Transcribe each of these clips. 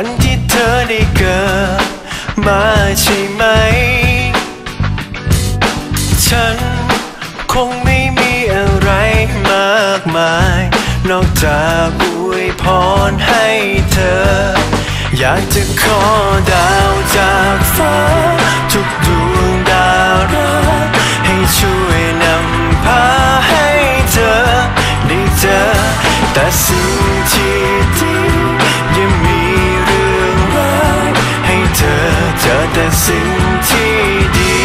วันที่เธอได้เกิดมาใช่ไหม ฉันคงไม่มีอะไรมากมาย นอกจากอวยพรให้เธอ อยากจะขอดาวจากฟ้า ทุกดวงดาวรักให้ช่วยนำพาให้เธอ ได้เจอแต่สิ่งที่ สิ่งที่ดี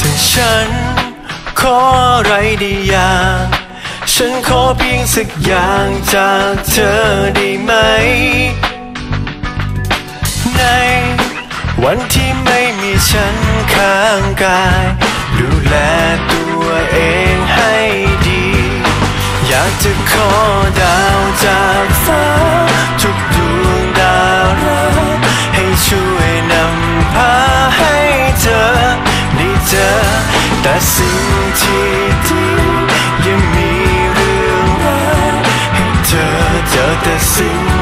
ถ้าฉันขออะไรได้อย่างฉันขอเพียงสักอย่างจากเธอได้ไหม ในวันที่ไม่มีฉันข้างกาย จะขอดาวจากฟ้า ทุกดวงดาวรักให้ช่วยนำพาให้เธอได้เจอแต่สิ่งที่ดียังมีเรื่องราวให้เธอเจอแต่สิ่ง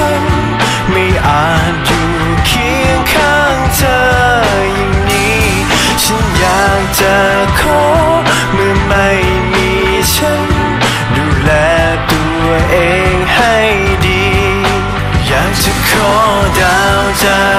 ฉัน ไม่อาจอยู่เคียงข้างเธออย่างนี้ ฉันอยากจะขอเมื่อไม่มีฉัน ดูแลตัวเองให้ดี อยากจะขอดาวจาก